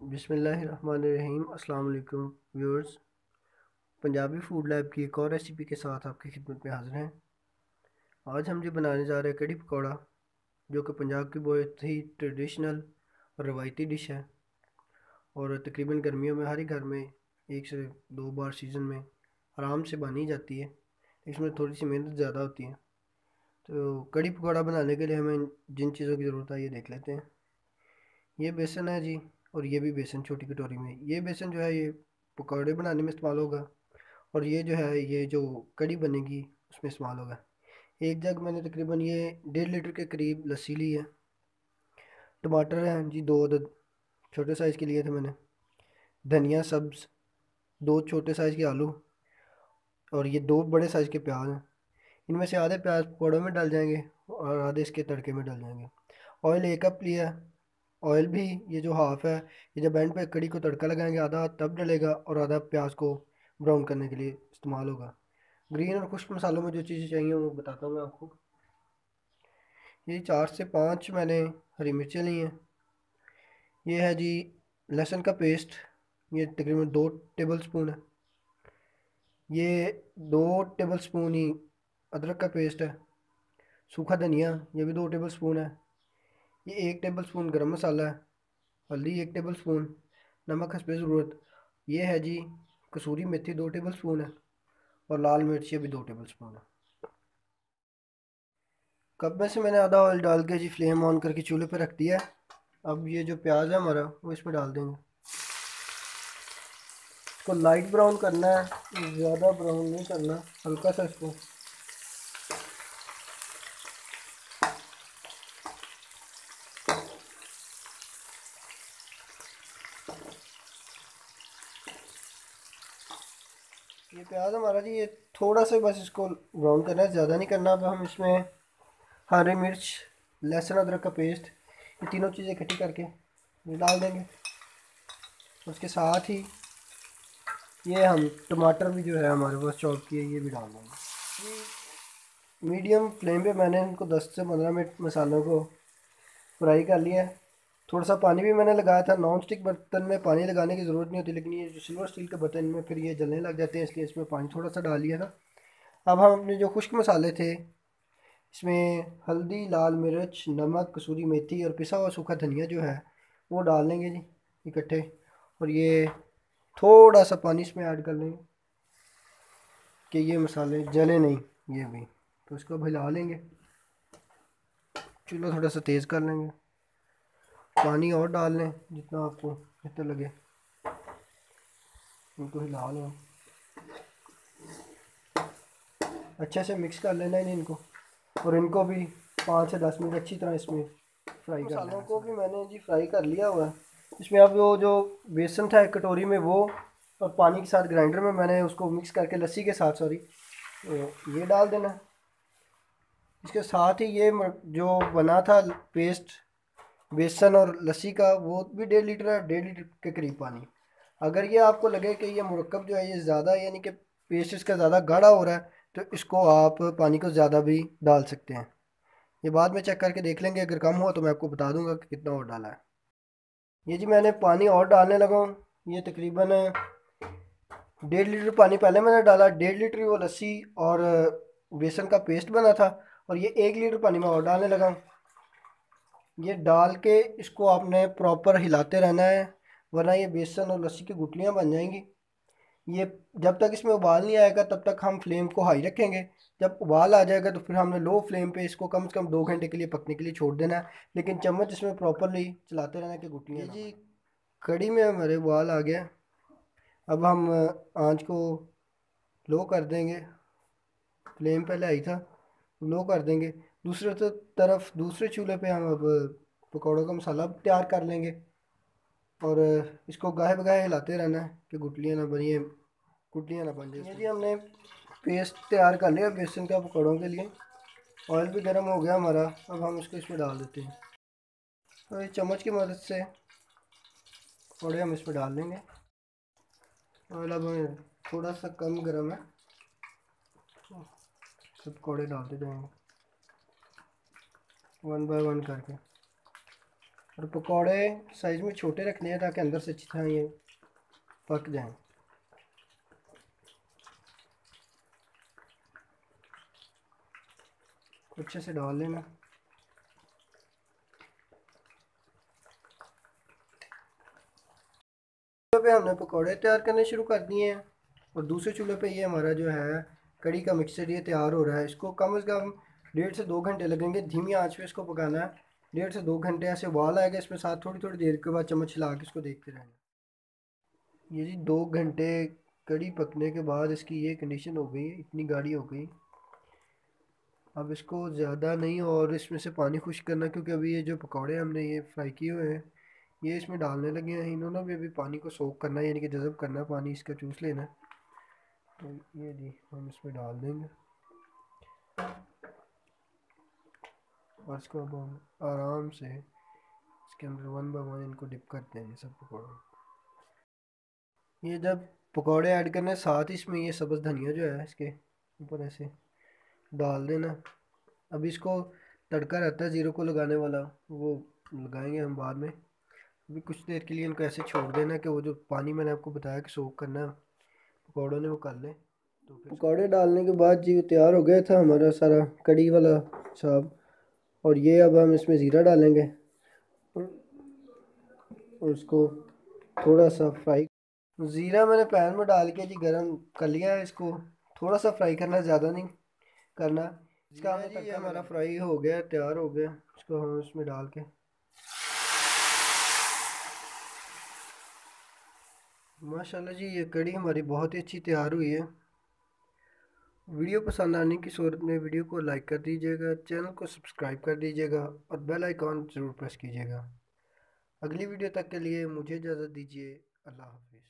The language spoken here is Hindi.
बिसमीम वालेकुम व्यूअर्स। पंजाबी फ़ूड लैब की एक और रेसिपी के साथ आपकी खिदमत में हाज़िर हैं। आज हम जो बनाने जा रहे हैं कड़ी पकौड़ा, जो कि पंजाब की बहुत ही ट्रेडिशनल और रवायती डिश है। और तकरीबन गर्मियों में हर घर में एक से दो बार सीज़न में आराम से बनी जाती है। इसमें थोड़ी सी मेहनत ज़्यादा होती है। तो कड़ी पकौड़ा बनाने के लिए हमें जिन चीज़ों की ज़रूरत है ये देख लेते हैं। ये बेसन है जी। और ये भी बेसन छोटी कटोरी में। ये बेसन जो है, ये पकौड़े बनाने में इस्तेमाल होगा और ये जो है, ये जो कड़ी बनेगी, उसमें इस्तेमाल होगा। एक जग मैंने तकरीबन ये डेढ़ लीटर के करीब लस्सी ली है। टमाटर हैं जी, दो अदद छोटे साइज़ के लिए थे मैंने। धनिया, सब्ज़, दो छोटे साइज़ के आलू और ये दो बड़े साइज़ के प्याज। हैं इनमें से आधे प्याज पकौड़ों में डाल जाएँगे और आधे इसके तड़के में डाल जाएँगे। ऑयल एक कप लिया ऑयल भी, ये जो हाफ़ है, ये जब एंड पे कड़ी को तड़का लगाएँगे आधा, तब डलेगा और आधा प्याज को ब्राउन करने के लिए इस्तेमाल होगा। ग्रीन और खुश्क मसालों में जो चीज़ें चाहिए वो बताता हूँ मैं आपको। ये चार से पाँच मैंने हरी मिर्चें ली हैं। ये है जी लहसुन का पेस्ट, ये तकरीबन दो टेबल स्पून है। ये दो टेबल स्पून ही अदरक का पेस्ट है। सूखा धनिया, ये भी दो टेबल स्पून है। ये एक टेबल स्पून गर्म मसाला है हल्दी एक टेबल स्पून नमक हंसपे ज़रूरत। ये है जी कसूरी मेथी दो टेबल स्पून है और लाल मिर्च ये भी दो टेबल स्पून है कप में से मैंने आधा ऑयल डाल के जी फ्लेम ऑन करके चूल्हे पर रख दिया है। अब ये जो प्याज है हमारा, वो इसमें डाल देंगे। इसको लाइट ब्राउन करना है, ज़्यादा ब्राउन नहीं करना, हल्का सा इसको ये प्याज हमारा जी, ये थोड़ा सा बस इसको ब्राउन करना है, ज़्यादा नहीं करना। अब हम इसमें हरी मिर्च, लहसुन, अदरक का पेस्ट ये तीनों चीज़ें इकट्ठी करके डाल देंगे। उसके साथ ही ये हम टमाटर भी जो है हमारे पास चॉप किए, ये भी डाल देंगे। मीडियम फ्लेम पे मैंने इनको 10 से 15 मिनट मसालों को फ्राई कर लिया है। थोड़ा सा पानी भी मैंने लगाया था नॉन स्टिक बर्तन में पानी लगाने की ज़रूरत नहीं होती, लेकिन ये जो सिल्वर स्टील के बर्तन में फिर ये जलने लग जाते हैं, इसलिए इसमें पानी थोड़ा सा डाल लिया था। अब हम अपने जो खुश्क मसाले थे, इसमें हल्दी, लाल मिर्च, नमक, कसूरी मेथी और पिसा हुआ सूखा धनिया जो है, वो डाल लेंगे जी इकट्ठे, और ये थोड़ा सा पानी इसमें ऐड कर लेंगे, कि ये मसाले जले नहीं, ये भी। तो इसको अब हिला लेंगे, चूल्हा थोड़ा सा तेज़ कर लेंगे। पानी और डाल लें जितना आपको बेहतर लगे। इनको हिला लें। अच्छे से मिक्स कर लेना है इनको। और इनको भी पाँच से दस मिनट अच्छी तरह इसमें फ्राई कर मसालों को भी मैंने जी फ्राई कर लिया हुआ है। इसमें अब वो जो बेसन था एक कटोरी में वो और पानी के साथ ग्राइंडर में मैंने उसको मिक्स करके लस्सी के साथ सॉरी तो ये डाल देना। इसके साथ ही ये जो बना था पेस्ट बेसन और लस्सी का वो भी डेढ़ लीटर है, डेढ़ लीटर के करीब पानी। अगर ये आपको लगे कि ये मरकब जो है, ये ज़्यादा यानी कि पेस्ट इसका ज़्यादा गाढ़ा हो रहा है तो इसको आप पानी को ज़्यादा भी डाल सकते हैं। ये बाद में चेक करके देख लेंगे, अगर कम हो तो मैं आपको बता दूँगा कि कितना और डाला है। ये जी मैंने पानी और डालने लगा हूँ। ये तकरीबन डेढ़ लीटर पानी पहले मैंने डाला, डेढ़ लीटर वो लस्सी और बेसन का पेस्ट बना था, और ये एक लीटर पानी मैं और डालने लगा हूँ। ये डाल के इसको आपने प्रॉपर हिलाते रहना है वरना ये बेसन और लस्सी की गुटलियाँ बन जाएँगी। ये जब तक इसमें उबाल नहीं आएगा तब तक हम फ्लेम को हाई रखेंगे। जब उबाल आ जाएगा तो फिर हमने लो फ्लेम पे इसको कम से कम दो घंटे के लिए पकने के लिए छोड़ देना है। लेकिन चम्मच इसमें प्रॉपरली चलाते रहना कि गुटलियाँ जी कड़ी में हमारे उबाल आ गया। अब हम आँच को लो कर देंगे। फ्लेम पहले आई था लो कर देंगे। दूसरे तो तरफ़ दूसरे चूल्हे पे हम अब पकौड़ों का मसाला तैयार कर लेंगे। और इसको गाहे बगाहे हिलाते रहना है कि गुटलियाँ ना बनिए गुटलियाँ ना बन जाए जी हमने पेस्ट तैयार कर लिया बेसन का पकौड़ों के लिए। ऑयल भी गर्म हो गया हमारा अब हम इसको इसमें डाल देते हैं। और इस चम्मच की मदद से पकौड़े हम इसमें डाल देंगे ऑयल अब थोड़ा सा कम गर्म है सब पकौड़े डालते जाएँगे वन बाय वन करके। और पकौड़े साइज़ में छोटे रखने हैं ताकि अंदर से अच्छी तरह ये पक जाएँ। अच्छे से डाल लेना चूल्हे पे हमने पकौड़े तैयार करने शुरू कर दिए हैं। और दूसरे चूल्हे पे ये हमारा जो है कड़ी का मिक्सर ये तैयार हो रहा है। इसको कम अज़ कम डेढ़ से दो घंटे लगेंगे, धीमी आँच पे इसको पकाना है। डेढ़ से दो घंटे ऐसे वाल आएगा, इसमें साथ थोड़ी थोड़ी देर के बाद चम्मच हिला के इसको देखते रहना। ये जी दो घंटे कड़ी पकने के बाद इसकी ये कंडीशन हो गई, इतनी गाढ़ी हो गई। अब इसको ज़्यादा नहीं और इसमें से पानी खुश करना, क्योंकि अभी ये जो पकौड़े हमने ये फ्राई किए हुए हैं, ये इसमें डालने लगे हैं। इन्होंने भी अभी पानी को सोख करना है, यानी कि जज़ब करना है पानी, इसका चूस लेना है। तो ये जी हम इसमें डाल देंगे। और इसको अब हम आराम से इसके अंदर वन बाय वन इनको डिप करते हैं सब पकौड़ों। ये जब पकौड़े ऐड करने साथ ही इसमें ये सब्ज़ धनिया जो है इसके ऊपर ऐसे डाल देना। अभी इसको तड़का रहता है ज़ीरो को लगाने वाला, वो लगाएँगे हम बाद में। अभी कुछ देर के लिए इनको ऐसे छोड़ देना कि वो जो पानी मैंने आपको बताया कि सोख करना पकौड़ों ने वो कर लें। तो पकौड़े डालने के बाद जी तैयार हो गया था हमारा सारा कड़ी वाला साहब और ये अब हम इसमें ज़ीरा डालेंगे। और उसको थोड़ा सा फ्राई। ज़ीरा मैंने पैन में डाल के जी गरम कर लिया है इसको। थोड़ा सा फ्राई करना ज़्यादा नहीं करना। इसका हमें ये हमारा फ्राई हो गया तैयार हो गया। इसको हम इसमें डाल के। माशाल्लाह जी ये कड़ी हमारी बहुत ही अच्छी तैयार हुई है। वीडियो पसंद आने की सूरत में वीडियो को लाइक कर दीजिएगा, चैनल को सब्सक्राइब कर दीजिएगा और बेल आइकॉन ज़रूर प्रेस कीजिएगा। अगली वीडियो तक के लिए मुझे इजाज़त दीजिए। अल्लाह हाफिज़।